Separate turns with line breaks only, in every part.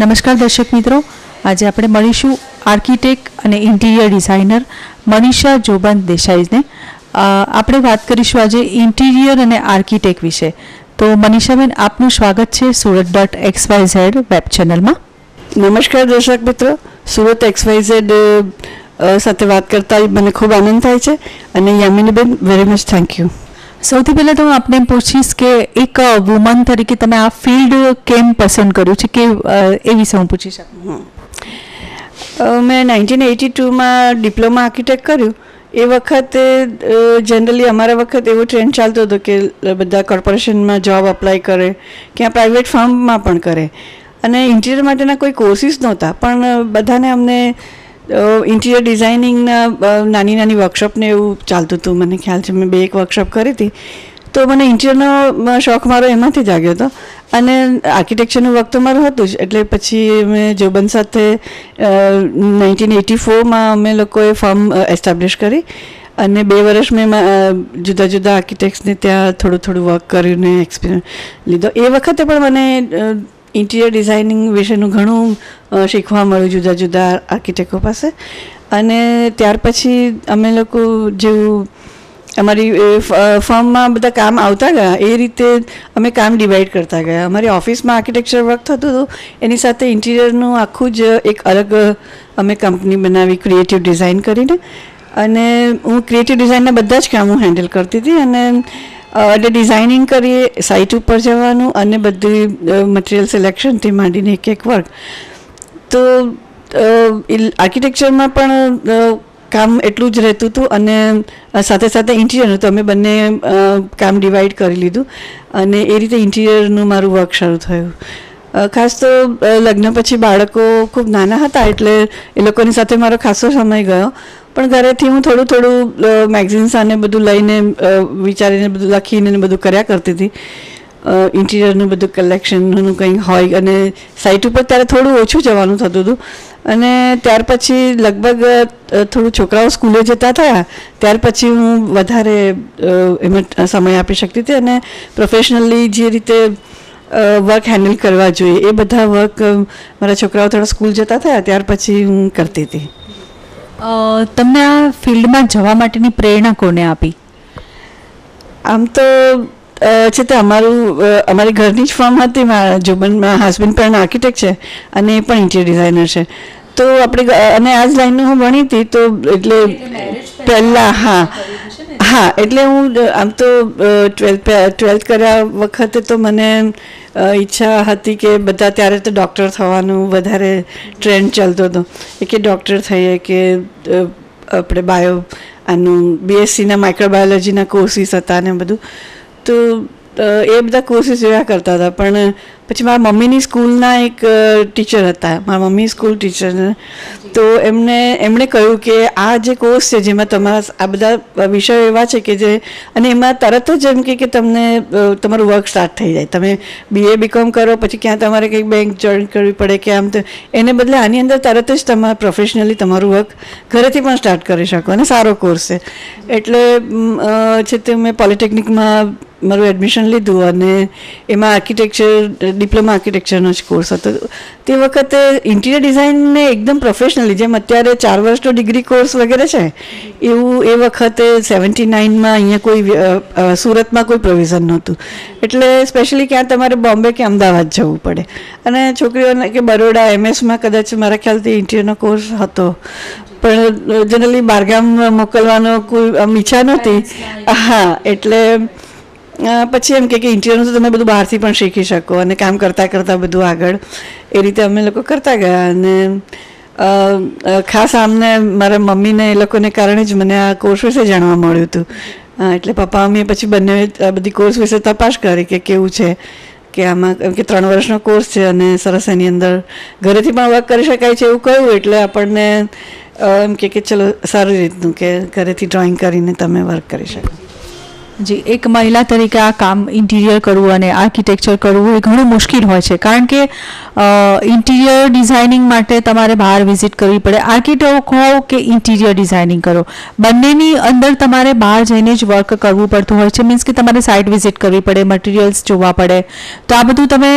નમસ્કાર દર્શક મિત્રો. આજે આપણે મળીશું આર્કિટેક્ટ અને ઇન્ટિરિયર ડિઝાઇનર મનીષા જોબન દેસાઈને. આપણે વાત કરીશું આજે ઇન્ટિરિયર અને આર્કિટેક્ટ વિશે. તો મનીષાબેન, આપનું સ્વાગત છે Surat dot X Y Z web ચેનલમાં.
નમસ્કાર દર્શક મિત્રો. સુરત એક્સ વાય ઝેડ સાથે વાત કરતા મને ખૂબ આનંદ થાય છે. અને યામિનીબેન વેરી મચ થેન્ક યુ
સૌથી પહેલાં તો હું આપને પૂછીશ કે એક વુમન તરીકે તમે આ ફિલ્ડ કેમ પસંદ કર્યું છે કે એ વિશે હું પૂછી શકું?
મેં નાઇન્ટીન એટી ટુમાં ડિપ્લોમા આર્કિટેક્ટ કર્યું. એ વખતે જનરલી અમારા વખત એવો ટ્રેન્ડ ચાલતો હતો કે બધા કોર્પોરેશનમાં જોબ અપ્લાય કરે ક્યાં પ્રાઇવેટ ફર્મમાં પણ કરે. અને ઇન્ટિરિયર માટેના કોઈ કોર્સિસ નહોતા, પણ બધાને અમને ઇન્ટિરિયર ડિઝાઇનિંગના નાની નાની વર્કશોપને એવું ચાલતું હતું. મને ખ્યાલ છે, મેં બે એક વર્કશોપ કરી હતી. તો મને ઇન્ટિરિયરનો શોખ મારો એમાંથી જાગ્યો હતો. અને આર્કિટેક્ચરનું વર્ક તો મારું હતું જ. એટલે પછી મેં જોબન સાથે નાઇન્ટીન એટી ફોરમાં અમે લોકોએ ફર્મ એસ્ટાબ્લિશ કરી. અને બે વર્ષ મેં જુદા જુદા આર્કિટેક્ટ્સને ત્યાં થોડું થોડું વર્ક કર્યું ને એક્સપિરિયન્સ લીધો. એ વખતે પણ મને ઇન્ટિરિયર ડિઝાઇનિંગ વિશેનું ઘણું શીખવા મળ્યું જુદા જુદા આર્કિટેક્ટો પાસે. અને ત્યાર પછી અમે લોકો જેવું અમારી ફર્મમાં બધા કામ આવતા ગયા. એ રીતે અમે કામ ડિવાઈડ કરતા ગયા. અમારી ઓફિસમાં આર્કિટેક્ચર વર્ક થતું હતું. એની સાથે ઇન્ટિરિયરનું આખું જ એક અલગ, અમે કંપની બનાવી, ક્રિએટિવ ડિઝાઇન કરીને. અને હું ક્રિએટિવ ડિઝાઇનના બધા જ કામ હું હેન્ડલ કરતી હતી. અને એટલે ડિઝાઇનિંગ કરીએ સાઇટ ઉપર જવાનું અને બધી મટીરિયલ સિલેક્શનથી માંડીને એક એક વર્ક તો આર્કિટેક્ચરમાં પણ કામ એટલું જ રહેતું હતું અને સાથે સાથે ઇન્ટિરિયરનું તો અમે બંને કામ ડિવાઈડ કરી લીધું અને એ રીતે ઇન્ટિરિયરનું મારું વર્ક શરૂ થયું. ખાસ તો લગ્ન પછી બાળકો ખૂબ નાના હતા એટલે એ લોકોની સાથે મારો ખાસો સમય ગયો. પણ ઘરેથી હું થોડું થોડું મેગઝિન્સ અને બધું લઈને વિચારીને બધું લખીને બધું કર્યા કરતી હતી. ઇન્ટિરિયરનું બધું કલેક્શનનું કંઈ હોય અને સાઇટ ઉપર ત્યારે થોડું ઓછું જવાનું થતું હતું. અને ત્યાર પછી લગભગ થોડું છોકરાઓ સ્કૂલે જતા થયા. ત્યાર પછી હું વધારે એમાં સમય આપી શકતી હતી અને પ્રોફેશનલી જે રીતે વર્ક હેન્ડલ કરવા જોઈએ, એ બધા વર્ક મારા છોકરાઓ થોડા સ્કૂલ જતા થયા. ત્યાર પછી હું કરતી હતી.
તમને આ ફિલ્ડમાં જવા માટેની પ્રેરણા કોને આપી?
આમ તો છે તે અમારું અમારી ઘરની જ ફર્મ હતી મારા જોબન હસબન્ડ પણ આર્કિટેક્ટ છે અને એ પણ ઇન્ટિરિયર ડિઝાઇનર છે. તો આપણે અને આ જ લાઈનનું હું ભણી હતી તો એટલે પહેલાં હા. હા, એટલે હું આમ તો ટ્વેલ્થ ટ્વેલ્થ કર્યા વખતે તો મને ઈચ્છા હતી કે બધા ત્યારે તો ડૉક્ટર થવાનું વધારે ટ્રેન્ડ ચાલતો હતો. કે ડૉક્ટર થઈએ કે આપણે બાયો, આનું બીએસસીના માઇક્રોબાયોલોજીના કોર્સિસ હતા ને બધું. તો એ બધા કોર્સિસ જોયા કરતા હતા. પણ પછી મારા મમ્મીની સ્કૂલના એક ટીચર હતા. મારા મમ્મી સ્કૂલ ટીચર તો એમને, એમણે કહ્યું કે આ જે કોર્સ છે, જેમાં તમારા આ બધા વિષયો એવા છે કે જે, અને એમાં તરત જ એમ કે તમને તમારું વર્ક સ્ટાર્ટ થઈ જાય. તમે બીએ બીકોમ કરો, પછી ક્યાં તમારે કંઈક બેંક જોઈન કરવી પડે કે આમ તો. એને બદલે આની અંદર તરત જ તમારે પ્રોફેશનલી તમારું વર્ક ઘરેથી પણ સ્ટાર્ટ કરી શકો. અને સારો કોર્સ છે. એટલે છે તે મેં પોલિટેકનિકમાં મારું એડમિશન લીધું અને એમાં આર્કિટેક્ચર ડિપ્લોમા આર્કિટેક્ચરનો જ કોર્સ હતો. તે વખતે ઇન્ટિરિયર ડિઝાઇનને એકદમ પ્રોફેશનલી જેમ અત્યારે ચાર વર્ષનો ડિગ્રી કોર્સ વગેરે છે એવું એ વખતે સેવન્ટી નાઇનમાં અહીંયા કોઈ સુરતમાં કોઈ પ્રોવિઝન નહોતું. એટલે સ્પેશિયલી ક્યાં તમારે બોમ્બે કે અમદાવાદ જવું પડે. અને છોકરીઓને કે બરોડા એમએસમાં કદાચ મારા ખ્યાલથી ઇન્ટિરિયરનો કોર્સ હતો. પણ જનરલી બારગામ મોકલવાનો કોઈ આમ ઈચ્છા નહોતી. હા એટલે પછી એમ કે ઇન્ટિરિયરનું તો તમે બધું બહારથી પણ શીખી શકો અને કામ કરતાં કરતાં બધું આગળ. એ રીતે અમે લોકો કરતા ગયા અને ખાસ આમને મારા મમ્મીને એ લોકોને કારણે જ મને આ કોર્સ વિશે જાણવા મળ્યું હતું. એટલે પપ્પા, મમ્મીએ પછી બંને આ બધી કોર્સ વિશે તપાસ કરી કે કેવું છે, કે આમાં કે ત્રણ વર્ષનો કોર્સ છે અને સરસ એની અંદર ઘરેથી પણ વર્ક કરી શકાય છે એવું કહ્યું, એટલે આપણને એમ કે ચલો સારી રીતનું કે ઘરેથી ડ્રોઈંગ કરીને તમે વર્ક કરી શકો.
જી એક મહિલા તરીકે આ કામ ઇન્ટિરિયર કરવું અને આર્કિટેક્ચર કરવું એ ઘણું મુશ્કેલ હોય છે. કારણ કે ઇન્ટિરિયર ડિઝાઇનિંગ માટે તમારે બહાર વિઝિટ કરવી પડે. આર્કિટેક્ટ હોવ કે ઇન્ટિરિયર ડિઝાઇનિંગ કરો. બંનેની અંદર તમારે બહાર જઈને જ વર્ક કરવું પડતું હોય છે. મીન્સ કે તમારે સાઇટ વિઝિટ કરવી પડે, મટીરિયલ્સ જોવા પડે. તો આ બધું તમે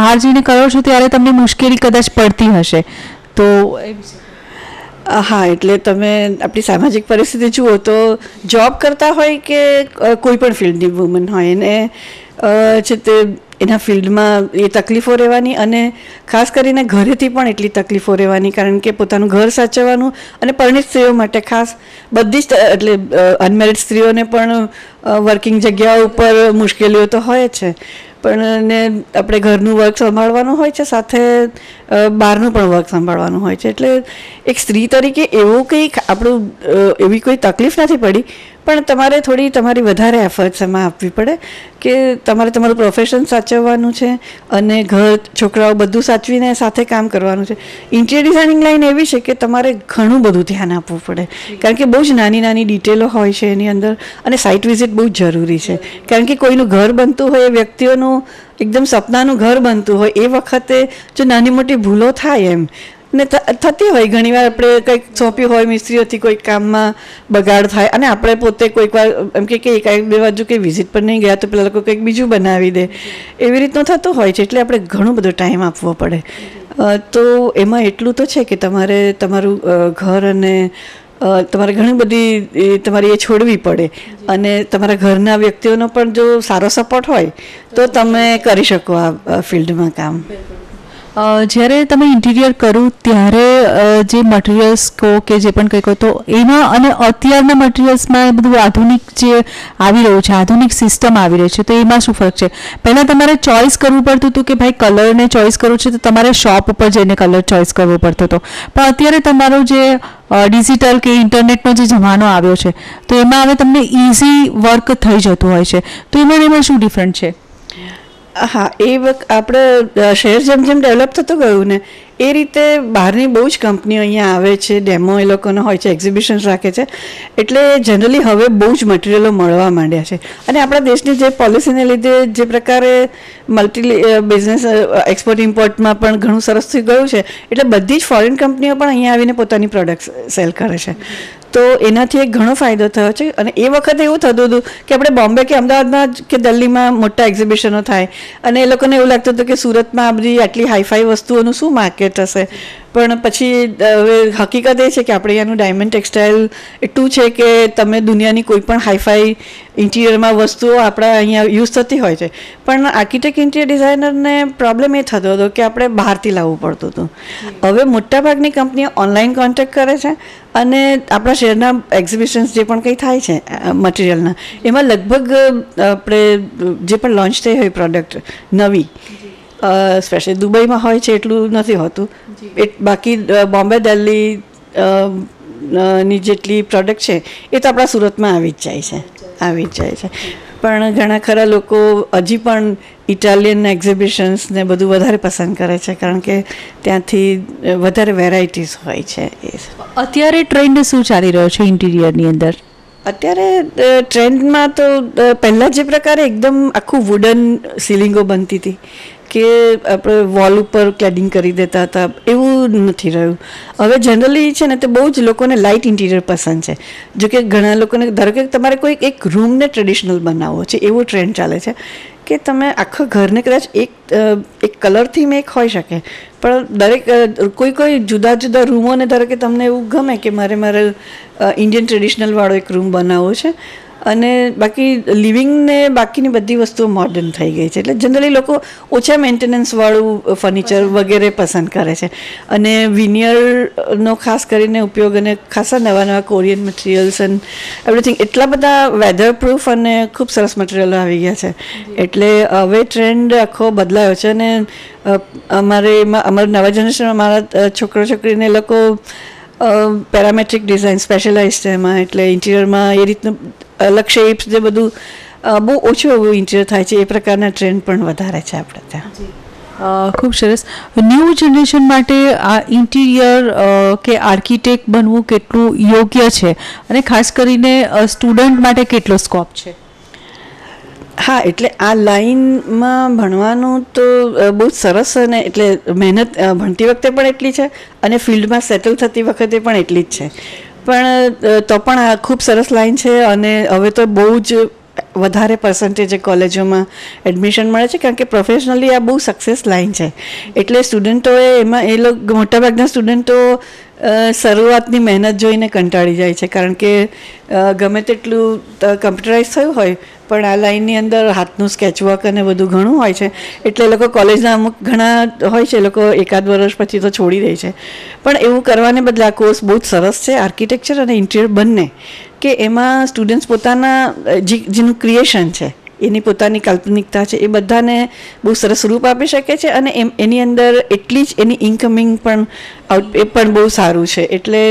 બહાર જઈને કરો છો ત્યારે તમને મુશ્કેલી કદાચ પડતી હશે. તો એ
હા, એટલે તમે આપણી સામાજિક પરિસ્થિતિ જુઓ તો જોબ કરતા હોય કે કોઈ પણ ફિલ્ડની વુમન હોય એને છે તે એના ફિલ્ડમાં એ તકલીફો રહેવાની અને ખાસ કરીને ઘરેથી પણ એટલી તકલીફો રહેવાની કારણ કે પોતાનું ઘર સાચવવાનું અને પરિણિત સ્ત્રીઓ માટે ખાસ બધી જ એટલે અનમેરિડ સ્ત્રીઓને પણ વર્કિંગ જગ્યાઓ ઉપર મુશ્કેલીઓ તો હોય છે. પણ ને આપણે ઘરનું વર્ક સંભાળવાનું હોય છે, સાથે બહારનું પણ વર્ક સંભાળવાનું હોય છે. એટલે એક સ્ત્રી તરીકે એવું કંઈક આપણું એવી કોઈ તકલીફ નથી પડી પણ તમારે થોડી તમારી વધારે એફર્ટ્સ એમાં આપવી પડે કે તમારે તમારું પ્રોફેશન સાચવવાનું છે અને ઘર છોકરાઓ બધું સાચવીને સાથે કામ કરવાનું છે. ઇન્ટિરિયર ડિઝાઇનિંગ લાઈન એવી છે કે તમારે ઘણું બધું ધ્યાન આપવું પડે. કારણ કે બહુ જ નાની નાની ડિટેલો હોય છે એની અંદર અને સાઇટ વિઝિટ બહુ જ જરૂરી છે. કારણ કે કોઈનું ઘર બનતું હોય એ વ્યક્તિઓનું એકદમ સપનાનું ઘર બનતું હોય એ વખતે જો નાની મોટી ભૂલો થાય એમ ને થતી હોય ઘણીવાર આપણે કંઈક સોંપ્યું હોય, મિસ્ત્રીઓથી કોઈ કામમાં બગાડ થાય અને આપણે પોતે કોઈક વાર, એમ કે એક બે બાજુ કંઈ વિઝિટ પર નહીં ગયા તો પેલા લોકો કંઈક બીજું બનાવી દે. એવી રીતનું થતું હોય છે, એટલે આપણે ઘણો બધો ટાઈમ આપવો પડે. તો એમાં એટલું તો છે કે તમારે તમારું ઘર અને તમારે ઘણી બધી તમારી એ છોડવી પડે. અને તમારા ઘરના વ્યક્તિઓનો પણ જો સારો સપોર્ટ હોય, તો તમે કરી શકો આ ફિલ્ડમાં કામ.
જ્યારે તમે ઇન્ટિરિયર કરું ત્યારે જે મટીરિયલ્સ કહો કે જે પણ કંઈક તો એના અને અત્યારના મટીરિયલ્સમાં બધું આધુનિક જે આવી રહ્યું છે, આધુનિક સિસ્ટમ આવી રહી છે, તો એમાં શું ફરક છે? પહેલાં તમારે ચોઇસ કરવું પડતું હતું કે ભાઈ કલરને ચોઇસ કરવું છે, તો તમારે શોપ ઉપર જઈને કલર ચોઇસ કરવો પડતો હતો. પણ અત્યારે તમારો જે ડિજિટલ કે ઇન્ટરનેટનો જે જમાનો આવ્યો છે, તો એમાં હવે તમને ઇઝી વર્ક થઈ જતું હોય છે. તો એમાં એમાં શું ડિફરન્ટ છે?
હા એ વખત આપણે શહેર જેમ જેમ ડેવલપ થતું ગયું ને એ રીતે બહારની બહુ જ કંપનીઓ અહીંયા આવે છે, ડેમો એ લોકોનો હોય છે, એક્ઝિબિશન્સ રાખે છે. એટલે જનરલી હવે બહુ જ મટીરિયલો મળવા માંડ્યા છે. અને આપણા દેશની જે પોલિસીને લીધે જે પ્રકારે મલ્ટી બિઝનેસ એક્સપોર્ટ, ઇમ્પોર્ટમાં પણ ઘણું સરસ થઈ ગયું છે. એટલે બધી જ ફોરેન કંપનીઓ પણ અહીંયા આવીને પોતાની પ્રોડક્ટ સેલ કરે છે. તો એનાથી એક ઘણો ફાયદો થયો છે. અને એ વખતે એવું થતું હતું કે આપણે બોમ્બે કે અમદાવાદમાં કે દિલ્હીમાં મોટા એક્ઝિબિશનો થાય. અને એ લોકોને એવું લાગતું હતું કે સુરતમાં આ બધી આટલી હાઈફાઈ વસ્તુઓનું શું માર્કેટ હશે પણ પછી હવે હકીકત એ છે કે આપણે અહીંયાનું ડાયમંડ ટેક્સટાઇલ એટલું છે કે તમે દુનિયાની કોઈ પણ હાઈફાઈ ઇન્ટિરિયરમાં વસ્તુઓ આપણા અહીંયા યુઝ થતી હોય છે. પણ આર્કિટેક્ટ ઇન્ટિરિયર ડિઝાઇનરને પ્રોબ્લેમ એ થતો હતો કે આપણે બહારથી લાવવું પડતું હતું. હવે મોટાભાગની કંપનીઓ ઓનલાઈન કોન્ટેક્ટ કરે છે અને આપણા શહેરના એક્ઝિબિશન્સ જે પણ કંઈ થાય છે મટીરિયલના એમાં લગભગ આપણે જે પણ લોન્ચ થઈ હોય પ્રોડક્ટ નવી સ્પેશિયલ દુબઈમાં હોય છે એટલું નથી હોતું. બાકી બોમ્બે દિલ્હી ની જેટલી પ્રોડક્ટ છે એ તો આપણા સુરતમાં આવી જ જાય છે. આવી જ જાય છે. પણ ઘણા ખરા લોકો હજી પણ ઇટાલિયન એક્ઝિબિશન્સ ને બધું વધારે પસંદ કરે છે કારણ કે ત્યાંથી વધારે વેરાયટીઝ હોય છે એ.
અત્યારે ટ્રેન્ડ શું ચાલી રહ્યો છે ઇન્ટિરિયરની અંદર?
અત્યારે ટ્રેન્ડમાં તો પહેલાં જે પ્રકારે એકદમ આખું વુડન સીલિંગો બનતી હતી. કે આપણે વોલ ઉપર ક્લેડિંગ કરી દેતા હતા, એવું નથી રહ્યું. હવે જનરલી છે ને તે બહુ જ લોકોને લાઇટ ઇન્ટિરિયર પસંદ છે. જો કે ઘણા લોકોને, ધારો કે તમારે કોઈ એક રૂમને ટ્રેડિશનલ બનાવવો છે, એવો ટ્રેન્ડ ચાલે છે, કે તમે આખા ઘરને કદાચ એક એક કલર થીમ એક હોઈ શકે. પણ દરેક કોઈ કોઈ જુદા જુદા રૂમોને ધારો કે તમને એવું ગમે કે મારે મારે ઇન્ડિયન ટ્રેડિશનલવાળો એક રૂમ બનાવવો છે અને બાકી લિવિંગને બાકીની બધી વસ્તુઓ મોડર્ન થઈ ગઈ છે. એટલે જનરલી લોકો ઓછા મેન્ટેનન્સવાળું ફર્નિચર વગેરે પસંદ કરે છે. અને વિનિયરનો ખાસ કરીને ઉપયોગ અને ખાસા નવા નવા કોરિયન મટીરિયલ્સ એન્ડ એવરીથિંગ એટલા બધા વેધર પ્રૂફ અને ખૂબ સરસ મટીરિયલો આવી ગયા છે. એટલે હવે ટ્રેન્ડ આખો બદલાયો છે અને અમારે એમાં અમારા નવા જનરેશનમાં મારા છોકરો છોકરીને લોકો પેરામેટ્રિક ડિઝાઇન સ્પેશિયલાઇઝ છે એમાં. એટલે ઇન્ટિરિયરમાં એ રીતનું એપ્સ જે બધું બહુ ઓછું એવું ઇન્ટિરિયર થાય છે. એ પ્રકારના ટ્રેન્ડ પણ વધારે છે આપણે ત્યાં.
ખૂબ સરસ. ન્યૂ જનરેશન માટે આ ઇન્ટિરિયર કે આર્કિટેક્ટ બનવું કેટલું યોગ્ય છે? અને ખાસ કરીને સ્ટુડન્ટ માટે કેટલો સ્કોપ છે?
હા એટલે આ લાઈનમાં ભણવાનું તો બહુ જ સરસ અને એટલે મહેનત ભણતી વખતે પણ એટલી છે અને ફિલ્ડમાં સેટલ થતી વખતે પણ એટલી જ છે. પણ તો પણ આ ખૂબ સરસ લાઈન છે અને હવે તો બહુ જ વધારે પર્સન્ટેજે કોલેજોમાં એડમિશન મળે છે, કારણ કે પ્રોફેશનલી આ બહુ સક્સેસ લાઈન છે. એટલે સ્ટુડન્ટોએ એમાં એ લોકો મોટાભાગના સ્ટુડન્ટો શરૂઆતની મહેનત જોઈને કંટાળી જાય છે, કારણ કે ગમે તેટલું કમ્પ્યુટરાઇઝ થયું હોય, પણ આ લાઈનની અંદર હાથનું સ્કેચવર્ક અને બધું ઘણું હોય છે. એટલે એ લોકો કોલેજના અમુક ઘણા હોય છે, એ લોકો એકાદ વર્ષ પછી તો છોડી દે છે. પણ એવું કરવાને બદલે આ કોર્સ બહુ જ સરસ છે આર્કિટેક્ચર અને ઇન્ટિરિયર બંને. કે એમાં સ્ટુડન્ટ્સ પોતાના જેનું ક્રિએશન છે, એની પોતાની કાલ્પનિકતા છે, એ બધાને બહુ સરસ રૂપ આપી શકે છે અને એમ, એની અંદર એટલી જ એની ઇન્કમિંગ પણ આઉટ એ પણ બહુ સારું છે. એટલે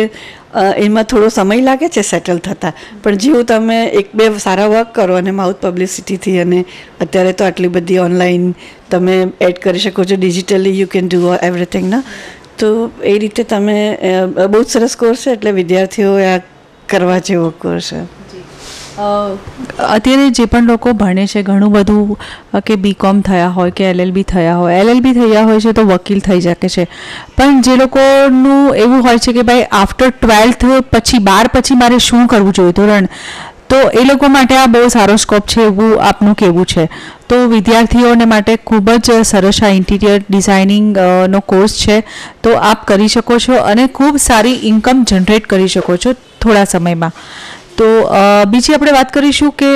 એમાં થોડો સમય લાગે છે સેટલ થતાં. પણ જેવું તમે એક બે સારા વર્ક કરો અને માઉથ પબ્લિસિટીથી અને અત્યારે તો આટલી બધી ઓનલાઈન તમે એડ કરી શકો છો digitally you can do everything ના, તો એ રીતે તમે બહુ સરસ કોર્સ છે. એટલે વિદ્યાર્થીઓ આ કરવા જેવો કોર્સ
અત્યારે જે પણ લોકો ભણે છે, ઘણું બધું કે બીકોમ થયા હોય, કે એલએલબી થયા હોય એલએલબી થયા હોય છે તો વકીલ થઈ શકે છે. પણ જે લોકોનું એવું હોય છે કે ભાઈ આફ્ટર ટ્વેલ્થ પછી, બાર પછી મારે શું કરવું જોઈએ? ધોરણ તો એ લોકો માટે આ બહુ સારો સ્કોપ છે એવું આપનું કહેવું છે. તો વિદ્યાર્થીઓને માટે ખૂબ જ સરસ આ ઇન્ટિરિયર ડિઝાઇનિંગ નો કોર્સ છે. તો આપ કરી શકો છો અને ખૂબ સારી ઇન્કમ જનરેટ કરી શકો છો થોડા સમયમાં. તો બીજી આપણે વાત કરીશું કે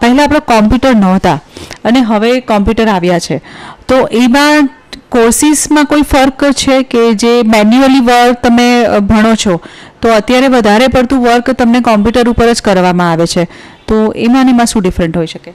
પહેલાં આપણે કોમ્પ્યુટર નહોતા અને હવે કોમ્પ્યુટર આવ્યા છે. તો એમાં કોર્સિસમાં કોઈ ફર્ક છે કે જે મેન્યુઅલી વર્ક તમે ભણો છો? તો અત્યારે વધારે પડતું વર્ક તમને કોમ્પ્યુટર ઉપર જ કરવામાં આવે છે. તો એમાં એમાં શું ડિફરન્ટ હોઈ શકે?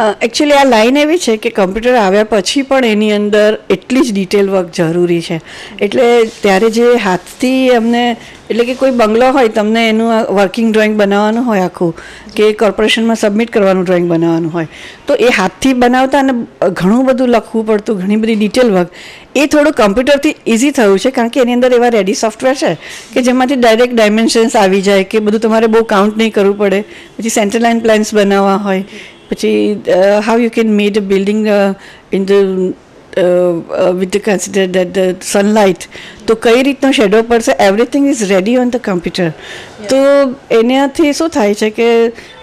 એકચ્યુઅલી આ લાઈન એવી છે કે કમ્પ્યુટર આવ્યા પછી પણ એની અંદર એટલી જ ડિટેલ વર્ક જરૂરી છે. એટલે ત્યારે જે હાથથી અમને એટલે કે કોઈ બંગલો હોય, તમને એનું વર્કિંગ ડ્રોઈંગ બનાવવાનું હોય આખું, કે કોર્પોરેશનમાં સબમિટ કરવાનું ડ્રોઈંગ બનાવવાનું હોય, તો એ હાથથી બનાવતા અને ઘણું બધું લખવું પડતું, ઘણી બધી ડિટેલ વર્ક એ થોડું કમ્પ્યુટરથી ઇઝી થયું છે, કારણ કે એની અંદર એવા રેડી સોફ્ટવેર છે, કે જેમાંથી ડાયરેક્ટ ડાયમેન્શન્સ આવી જાય, કે બધું તમારે બહુ કાઉન્ટ નહીં કરવું પડે, પછી સેન્ટર લાઇન પ્લાન્સ બનાવવા હોય પછી how you can made a building in the with the consider that the sunlight તો કઈ રીતનો શેડો પડશે everything is ready on the computer તો એનાથી શું થાય છે કે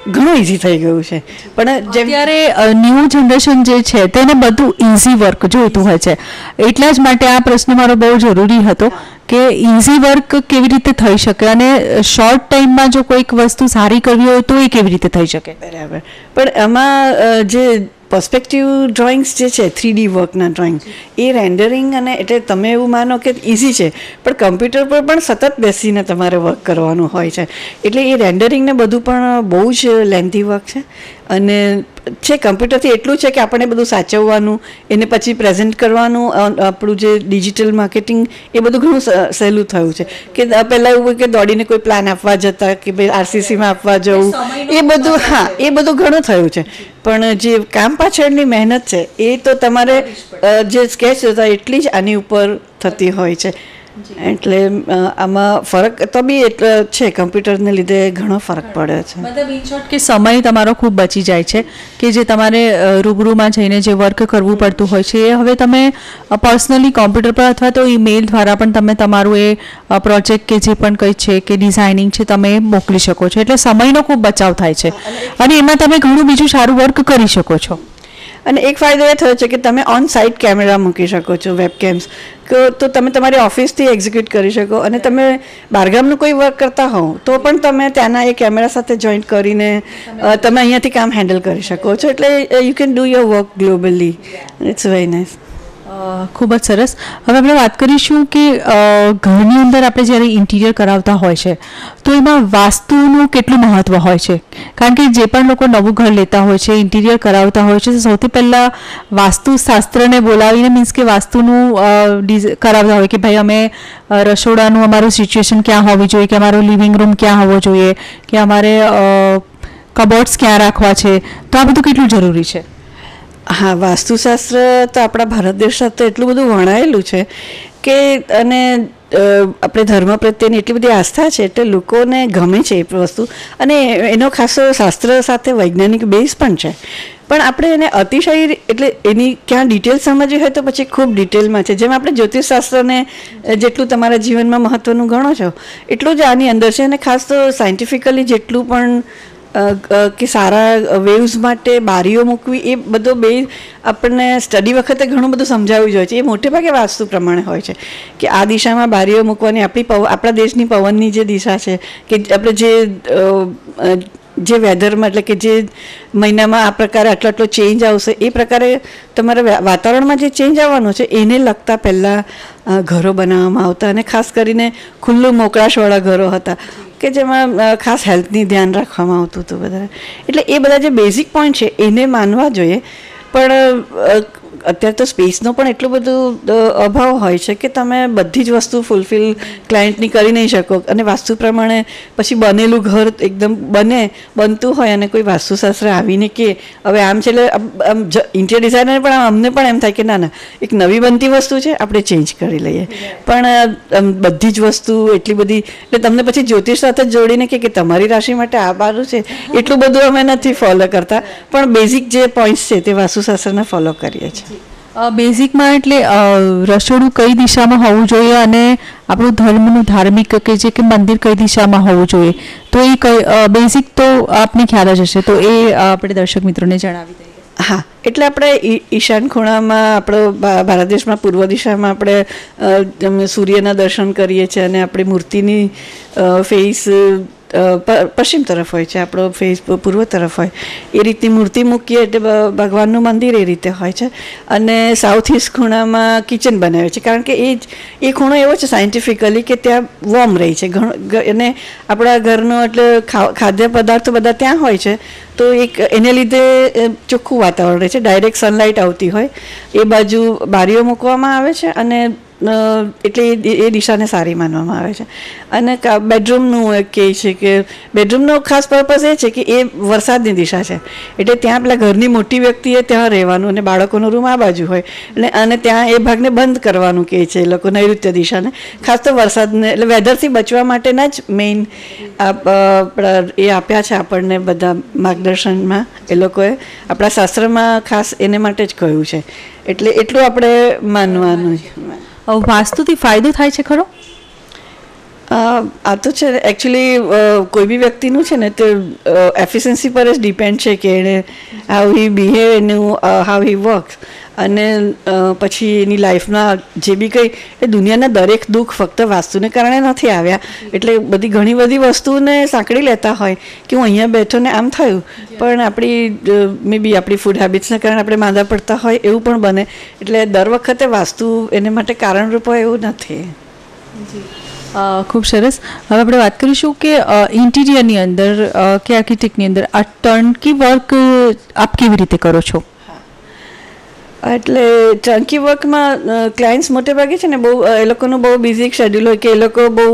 ઘણું ઇઝી થઈ ગયું છે. પણ જેમ
ત્યારે ન્યૂ જનરેશન જે છે તેને બધું ઇઝી વર્ક જોઈતું હોય છે. એટલા જ માટે આ પ્રશ્ન મારો બહુ જરૂરી હતો કે ઇઝી વર્ક કેવી રીતે થઈ શકે અને શોર્ટ ટાઈમમાં જો કોઈક વસ્તુ સારી કરવી હોય તો એ કેવી રીતે થઈ શકે?
બરાબર. પણ આમાં જે પર્સ્પેક્ટિવ ડ્રોઈંગ્સ જે છે થ્રી ડી વર્કના ડ્રોઈંગ એ રેન્ડરિંગ અને એટલે તમે એવું માનો કે ઇઝી છે. પણ કમ્પ્યુટર પર પણ સતત બેસીને તમારે વર્ક કરવાનું હોય છે. એટલે એ રેન્ડરિંગને બધું પણ બહુ જ લેન્થી વર્ક છે. અને છે કમ્પ્યુટરથી એટલું છે કે આપણે બધું સાચવવાનું એને પછી પ્રેઝન્ટ કરવાનું આપણું જે ડિજિટલ માર્કેટિંગ એ બધું ઘણું સહેલું થયું છે. કે પહેલાં એવું હોય કે દોડીને કોઈ પ્લાન આપવા જતા કે ભાઈ આરસીસીમાં આપવા જવું. એ બધું હા એ બધું ઘણું થયું છે. પણ જે કામ પાછળની મહેનત છે એ તો તમારે જે સ્કેચ હતા એટલી જ આની ઉપર થતી હોય છે. એટલે આમાં ફરક તો બી એટલે છે કમ્પ્યુટરને લીધે ઘણો ફરક પડે છે.
મતલબ ઇન શોર્ટ કે સમય તમારો ખૂબ બચી જાય છે કે જે તમારે રૂબરૂમાં જઈને જે વર્ક કરવું પડતું હોય છે એ હવે તમે પર્સનલી કોમ્પ્યુટર પર અથવા તો ઈમેલ દ્વારા પણ તમે તમારું એ પ્રોજેક્ટ કે જે પણ કંઈ છે કે ડિઝાઇનિંગ છે તમે મોકલી શકો છો. એટલે સમયનો ખૂબ બચાવ થાય છે. અને એમાં તમે ઘણું બીજું સારું વર્ક કરી શકો છો.
અને એક ફાયદો એ થયો છે કે તમે ઓન સાઇટ કેમેરા મૂકી શકો છો વેબકેમ્સ તો તમે તમારી ઓફિસથી એક્ઝિક્યુટ કરી શકો અને તમે બહારગામનું કોઈ વર્ક કરતા હોવ તો પણ તમે ત્યાંના એ કેમેરા સાથે જોઈન્ટ કરીને તમે અહીંયાથી કામ હેન્ડલ કરી શકો છો. એટલે you can do your work globally it's very
nice ખૂબ જ સરસ. હવે આપણે વાત કરીશું કે ઘરની અંદર આપણે જ્યારે ઇન્ટિરિયર કરાવતા હોય છે, તો એમાં વાસ્તુનું કેટલું મહત્ત્વ હોય છે? કારણ કે જે પણ લોકો નવું ઘર લેતા હોય છે, ઇન્ટિરિયર કરાવતા હોય છે સૌથી પહેલાં વાસ્તુશાસ્ત્રને બોલાવીને મીન્સ કે વાસ્તુનું કરાવતા હોય કે ભાઈ અમે રસોડાનું અમારું સિચ્યુએશન ક્યાં હોવી જોઈએ, કે અમારો લિવિંગ રૂમ ક્યાં હોવો જોઈએ, કે અમારે કબોર્ડ્સ ક્યાં રાખવા છે, તો આ બધું કેટલું જરૂરી છે?
હા, વાસ્તુશાસ્ત્ર તો આપણા ભારત દેશ સાથે એટલું બધું વણાયેલું છે કે, અને આપણે ધર્મ પ્રત્યેની એટલી બધી આસ્થા છે એટલે લોકોને ગમે છે એ વસ્તુ. અને એનો ખાસો શાસ્ત્ર સાથે વૈજ્ઞાનિક બેઝ પણ છે. પણ આપણે એને અતિશય એટલે એની ક્યાં ડિટેલ સમજવી હોય તો પછી ખૂબ ડિટેલમાં છે. જેમ આપણે જ્યોતિષશાસ્ત્રને જેટલું તમારા જીવનમાં મહત્ત્વનું ગણો છો, એટલું જ આની અંદર છે. અને ખાસ તો સાયન્ટિફિકલી જેટલું પણ કે સારા વેવ્સ માટે બારીઓ મૂકવી, એ બધો બે આપણને સ્ટડી વખતે ઘણું બધું સમજાવ્યું જ હોય છે. એ મોટે ભાગે વાસ્તુ પ્રમાણે હોય છે કે આ દિશામાં બારીઓ મૂકવાની આપણી પવ, આપણા દેશની પવનની જે દિશા છે, કે આપણે જે જે વેધરમાં, એટલે કે જે મહિનામાં આ પ્રકારે આટલો આટલો ચેન્જ આવશે, એ પ્રકારે તમારા વાતાવરણમાં જે ચેન્જ આવવાનો છે, એને લગતા પહેલાં ઘરો બનાવવામાં આવતા અને ખાસ કરીને ખુલ્લું મોકળાશવાળા ઘરો હતા, કે જેમાં ખાસ હેલ્થની ધ્યાન રાખવામાં આવતું હતું બધા એટલે એ બધા જે બેઝિક પોઈન્ટ છે, એને માનવા જોઈએ પણ અત્યારે તો સ્પેસનો પણ એટલું બધું અભાવ હોય છે કે તમે બધી જ વસ્તુ ફૂલફિલ ક્લાયન્ટની કરી નહીં શકો. અને વાસ્તુ પ્રમાણે પછી બનેલું ઘર એકદમ બને બનતું હોય અને કોઈ વાસ્તુશાસ્ત્ર આવીને કે હવે આમ છે એટલે આમ ઇન્ટિરિયર ડિઝાઇનર પણ અમને પણ એમ થાય કે ના ના એક નવી બનતી વસ્તુ છે આપણે ચેન્જ કરી લઈએ. પણ બધી જ વસ્તુ એટલી બધી એટલે તમને પછી જ્યોતિષ સાથે જ જોડીને કે કે તમારી રાશિ માટે આ બારું છે એટલું બધું અમે નથી ફોલો કરતા. પણ બેઝિક જે પોઈન્ટ્સ છે તે વાસ્તુશાસ્ત્રને ફોલો કરીએ છીએ.
બેઝિકમાં એટલે રસોડું કઈ દિશામાં હોવું જોઈએ અને આપણું ધર્મનું ધાર્મિક કે જે કે મંદિર કઈ દિશામાં હોવું જોઈએ. તો એ કઈ બેઝિક તો આપને ખ્યાલ જ હશે. તો એ આપણે દર્શક મિત્રોને જણાવી દઈએ.
હા એટલે આપણે ઈશાન ખૂણામાં આપણો ભારત દેશમાં પૂર્વ દિશામાં આપણે સૂર્યના દર્શન કરીએ છીએ અને આપણી મૂર્તિની ફેસ પશ્ચિમ તરફ હોય છે, આપણો ફેસ પૂર્વ તરફ હોય. એ રીતની મૂર્તિ મૂકીએ એટલે ભગવાનનું મંદિર એ રીતે હોય છે. અને સાઉથ ઈસ્ટ ખૂણામાં કિચન બનાવે છે. કારણ કે એ જ, એ ખૂણો એવો છે સાયન્ટિફિકલી કે ત્યાં વોર્મ રહે છે. ઘણો અને આપણા ઘરનો એટલે ખાદ્ય પદાર્થો બધા ત્યાં હોય છે. તો એક, એને લીધે ચોખ્ખું વાતાવરણ રહે છે. ડાયરેક્ટ સનલાઇટ આવતી હોય. એ બાજુ બારીઓ મૂકવામાં આવે છે અને એટલે એ દિશાને સારી માનવામાં આવે છે. અને બેડરૂમનું એક કહે છે કે બેડરૂમનો ખાસ પર્પઝ એ છે કે એ વરસાદની દિશા છે. એટલે ત્યાં પેલા ઘરની મોટી વ્યક્તિએ ત્યાં રહેવાનું અને બાળકોનો રૂમ આ બાજુ હોય. એટલે અને ત્યાં એ ભાગને બંધ કરવાનું કહે છે એ લોકો નૈઋત્ય દિશાને. ખાસ તો વરસાદને, એટલે વેધરથી બચવા માટેના જ મેઇન એ આપ્યા છે આપણને બધા માર્ગદર્શનમાં એ લોકોએ. આપણા શાસ્ત્રમાં ખાસ એને માટે જ કહ્યું છે. એટલે એટલું આપણે માનવાનું
વાસ્તુથી ફાયદો થાય છે ખરો?
આ તો છે એકચ્યુઅલી કોઈ બી વ્યક્તિનું છે ને, તે એફિશિયન્સી પર જ ડિપેન્ડ છે કે એણે હાઉ હી બિહેવ એનું હાઉ હી વર્ક અને પછી એની લાઈફમાં જે બી કંઈ, એ દુનિયાના દરેક દુઃખ ફક્ત વાસ્તુને કારણે નથી આવ્યા. એટલે બધી ઘણી બધી વસ્તુને સાંકળી લેતા હોય કે હું અહીંયા બેઠો ને આમ થયું. પણ આપણી મે બી આપણી ફૂડ હેબિટ્સને કારણે આપણે માંદા પડતા હોય એવું પણ બને. એટલે દર વખતે વાસ્તુ એને માટે કારણરૂપ હોય એવું નથી.
ખૂબ સરસ. હવે આપણે વાત કરીશું કે ઇન્ટિરિયરની અંદર કે આર્કિટેક્ટની અંદર આ ટર્નકી વર્ક આપ કેવી રીતે કરો છો?
એટલે ચંકી વર્કમાં ક્લાયન્ટ્સ મોટે ભાગે છે ને બહુ એ લોકોનું બહુ બિઝી શેડ્યુલ હોય કે એ લોકો બહુ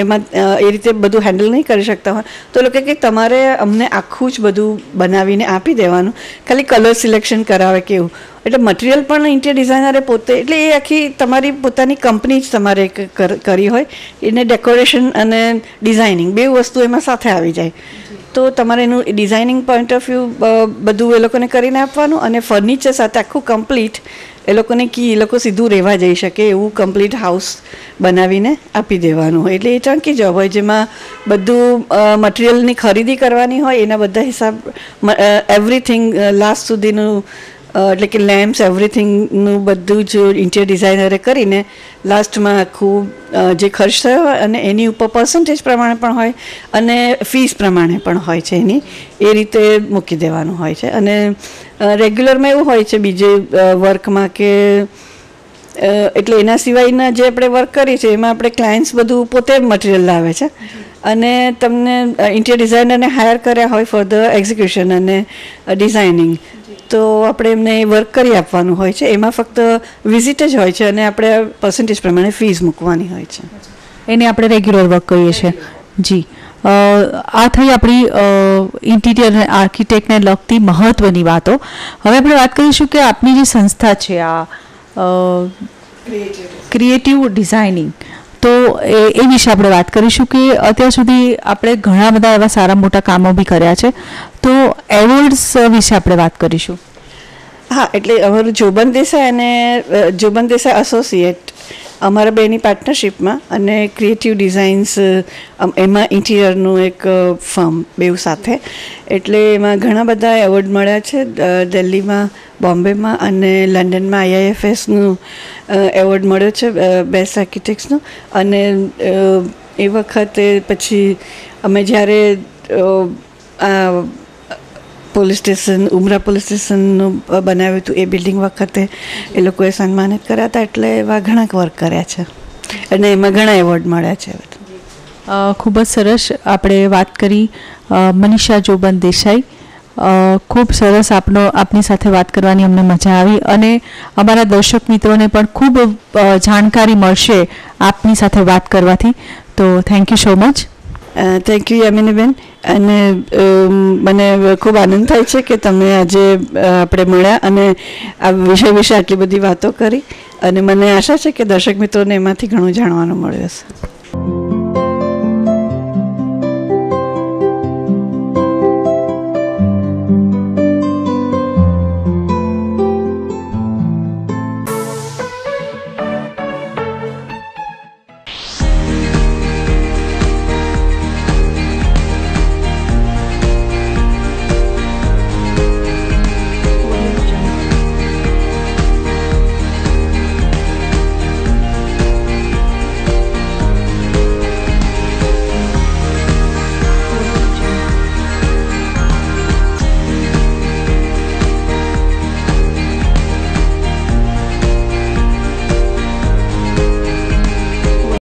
એમાં એ રીતે બધું હેન્ડલ નહીં કરી શકતા હોય, તો એ લોકો કે તમારે અમને આખું જ બધું બનાવીને આપી દેવાનું. ખાલી કલર સિલેક્શન કરાવે કે એવું. એટલે મટીરિયલ પણ ઇન્ટિરિયર ડિઝાઇનરે પોતે, એટલે એ આખી તમારી પોતાની કંપની જ તમારે કરી હોય. એને ડેકોરેશન અને ડિઝાઇનિંગ બે વસ્તુ એમાં સાથે આવી જાય. તો તમારે એનું ડિઝાઇનિંગ પોઈન્ટ ઓફ વ્યૂ બધું એ લોકોને કરીને આપવાનું અને ફર્નિચર સાથે આખું કમ્પ્લીટ એ લોકોને કી એ લોકો સીધું રહેવા જઈ શકે એવું કમ્પ્લીટ હાઉસ બનાવીને આપી દેવાનું હોય. એટલે એ ટંકી જોબ હોય જેમાં બધું મટીરિયલની ખરીદી કરવાની હોય, એના બધા હિસાબ એવરીથિંગ લાસ્ટ સુધીનું એટલે કે લેમ્પ્સ એવરીથિંગનું બધું જ ઇન્ટિરિયર ડિઝાઇનરે કરીને લાસ્ટમાં આખું જે ખર્ચ થયો હોય અને એની ઉપર પર્સન્ટેજ પ્રમાણે પણ હોય અને ફીસ પ્રમાણે પણ હોય છે એની, એ રીતે મૂકી દેવાનું હોય છે. અને રેગ્યુલરમાં એવું હોય છે બીજે વર્કમાં કે એટલે એના સિવાયના જે આપણે વર્ક કરીએ છીએ એમાં આપણે ક્લાયન્ટ્સ બધું પોતે મટીરિયલ લાવે છે. અને તમને ઇન્ટિરિયર ડિઝાઇનરને હાયર કર્યા હોય ફોર ધ એક્ઝિક્યુશન અને ડિઝાઇનિંગ તો આપણે એમને વર્ક કરી આપવાનું હોય છે. એમાં ફક્ત વિઝિટ જ હોય છે અને આપણે પર્સન્ટેજ પ્રમાણે ફીસ મૂકવાની હોય છે.
એને આપણે રેગ્યુલર વર્ક કરીએ છીએ. જી. આ થઈ આપણી ઇન્ટિરિયર આર્કિટેક્ટને લગતી મહત્ત્વની વાતો. હવે આપણે વાત કરીશું કે આપની જે સંસ્થા છે આ ક્રિએટિવ ડિઝાઇનિંગ તો એ એ વિશે આપણે વાત કરીશું કે અત્યાર સુધી આપણે ઘણા બધા એવા સારા મોટા કામો બી કર્યા છે. તો એવોર્ડ્સ વિશે આપણે વાત કરીશું.
હા, એટલે અમારું જોબન દેસાઈ અને જોબન દેસાઈ એસોસિએટ અમારા બેની પાર્ટનરશિપમાં અને ક્રિએટિવ ડિઝાઇન્સ એમાં ઇન્ટિરિયરનું એક ફર્મ બેઉ સાથે. એટલે એમાં ઘણા બધા એવોર્ડ મળ્યા છે. દિલ્હીમાં, બોમ્બેમાં અને લંડનમાં આઈઆઈએફએસનું એવોર્ડ મળ્યો છે બેસ્ટ આર્કિટેક્ટ્સનો અને એ વખતે પછી અમે જ્યારે પોલીસ સ્ટેશન ઉમરા પોલીસ સ્ટેશનનું બનાવ્યું હતું. એ બિલ્ડિંગ વખતે એ લોકોએ સન્માનિત કર્યા હતા એટલે એવા ઘણા વર્ક કર્યા છે. અને એમાં ઘણા એવોર્ડ મળ્યા છે.
ખૂબ જ સરસ આપણે વાત કરી મનીષા જોબન દેસાઈ. ખૂબ સરસ આપનો આપની સાથે વાત કરવાની અમને મજા આવી અને અમારા દર્શક મિત્રોને પણ ખૂબ જાણકારી મળશે આપની સાથે વાત કરવાથી. તો thank you so much
thank you યામિનીબેન. અને મને ખૂબ આનંદ થાય છે કે તમે આજે આપણે મળ્યા અને આ વિષય વિશે આટલી બધી વાતો કરી. અને મને આશા છે કે દર્શક મિત્રોને એમાંથી ઘણું જાણવાનું મળ્યું હશે.